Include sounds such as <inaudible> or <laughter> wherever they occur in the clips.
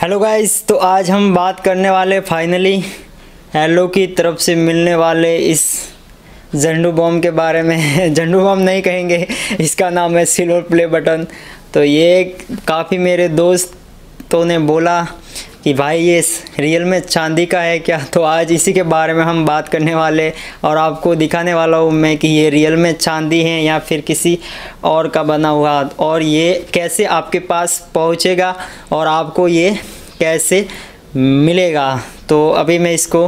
Hello guys तो आज हम बात करने वाले फाइनली हेलो की तरफ़ से मिलने वाले इस झंडू बॉम के बारे में। <laughs> झंडू बॉम नहीं कहेंगे, इसका नाम है सिल्वर प्ले बटन तो ये काफ़ी मेरे दोस्तों ने बोला कि भाई ये रियल में चांदी का है क्या? तो आज इसी के बारे में हम बात करने वाले और आपको दिखाने वाला हूँ मैं कि ये रियल में चांदी है या फिर किसी और का बना हुआ। और ये कैसे आपके पास पहुँचेगा और आपको ये कैसे मिलेगा? तो अभी मैं इसको,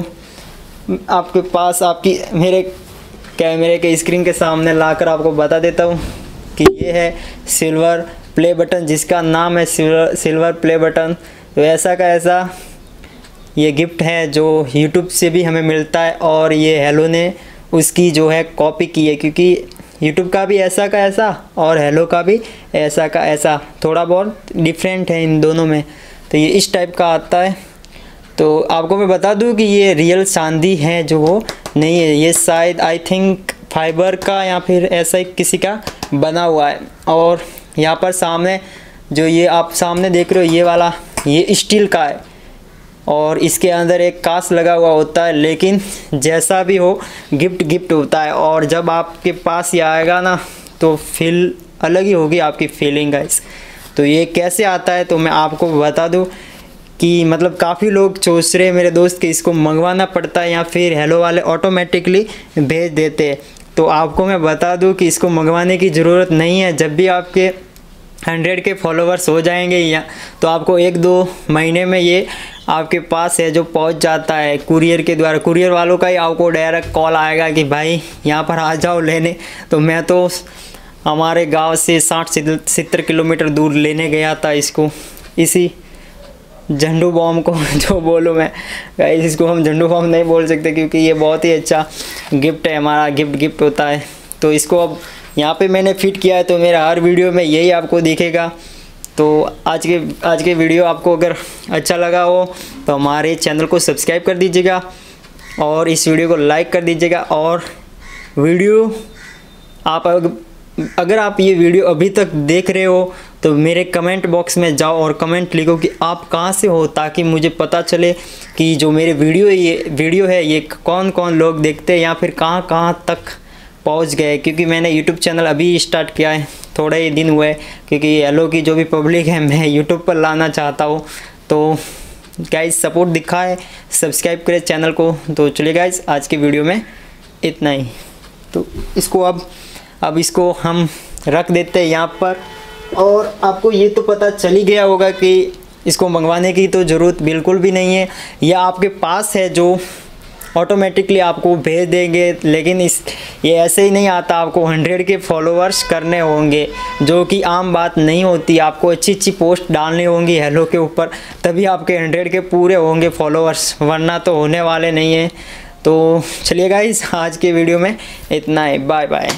आपके पास आपकी, मेरे कैमरे के स्क्रीन के सामने लाकर आपको बता देता हूँ कि ये है सिल्वर प्ले बटन, जिसका नाम है सिल्वर सिल्वर प्ले बटन। तो ऐसा का ऐसा ये गिफ्ट है जो यूट्यूब से भी हमें मिलता है और ये हेलो ने उसकी जो है कॉपी की है, क्योंकि यूट्यूब का भी ऐसा का ऐसा और हेलो का भी ऐसा का ऐसा। थोड़ा बहुत डिफरेंट है इन दोनों में। तो ये इस टाइप का आता है। तो आपको मैं बता दूँ कि ये रियल चांदी है जो वो नहीं है। ये शायद आई थिंक फाइबर का या फिर ऐसा ही किसी का बना हुआ है। और यहाँ पर सामने जो ये आप सामने देख रहे हो, ये वाला ये स्टील का है। और इसके अंदर एक कास लगा हुआ होता है, लेकिन जैसा भी हो, गिफ्ट गिफ्ट होता है। और जब आपके पास ये आएगा ना तो फील अलग ही होगी आपकी फीलिंग गाइस तो ये कैसे आता है तो मैं आपको बता दूँ कि मतलब काफ़ी लोग सोच रहे मेरे दोस्त, कि इसको मंगवाना पड़ता है या फिर हेलो वाले ऑटोमेटिकली भेज देते हैं। तो आपको मैं बता दूँ कि इसको मंगवाने की ज़रूरत नहीं है। जब भी आपके हंड्रेड के फॉलोवर्स हो जाएँगे या तो आपको एक दो महीने में ये आपके पास है जो पहुँच जाता है। कुरियर के द्वारा कुरियर वालों का ही आपको डायरेक्ट कॉल आएगा कि भाई, यहाँ पर आ जाओ लेने। तो मैं तो हमारे गाँव से साठ सत्तर किलोमीटर दूर लेने गया था इसको। इसी झंडू बॉम को <laughs> जो बोलूँ मैं। इसको हम झंडू बॉम नहीं बोल सकते क्योंकि ये बहुत ही अच्छा गिफ्ट है। हमारा गिफ्ट गिफ्ट होता है। तो इसको अब यहाँ पे मैंने फिट किया है तो मेरा हर वीडियो में यही आपको दिखेगा। तो आज के आज के वीडियो आपको अगर अच्छा लगा हो तो हमारे चैनल को सब्सक्राइब कर दीजिएगा और इस वीडियो को लाइक कर दीजिएगा और वीडियो आप अगर आप ये वीडियो अभी तक देख रहे हो तो मेरे कमेंट बॉक्स में जाओ और कमेंट लिखो कि आप कहाँ से हो, ताकि मुझे पता चले कि जो मेरे वीडियो ये, वीडियो है, ये कौन कौन लोग देखते हैं या फिर कहाँ कहाँ तक पहुँच गए, क्योंकि मैंने यूट्यूब चैनल अभी स्टार्ट किया है, थोड़े ही दिन हुए, क्योंकि एलो की जो भी पब्लिक है, मैं यूट्यूब पर लाना चाहता हूँ। तो गाइज़ सपोर्ट दिखा है सब्सक्राइब करें चैनल को। तो चलिए गाइज़ आज की वीडियो में इतना ही। तो इसको अब अब इसको हम रख देते हैं यहाँ पर। और आपको ये तो पता चल गया होगा कि इसको मंगवाने की तो ज़रूरत बिल्कुल भी नहीं है। यह आपके पास है जो ऑटोमेटिकली आपको भेज देंगे, लेकिन इस ये ऐसे ही नहीं आता, आपको हंड्रेड के फॉलोअर्स करने होंगे, जो कि आम बात नहीं होती, आपको अच्छी अच्छी पोस्ट डालनी होंगी हेलो के ऊपर, तभी आपके हंड्रेड के पूरे होंगे फॉलोअर्स वरना तो होने वाले नहीं हैं। तो चलिए इस आज के वीडियो में इतना है बाय बाय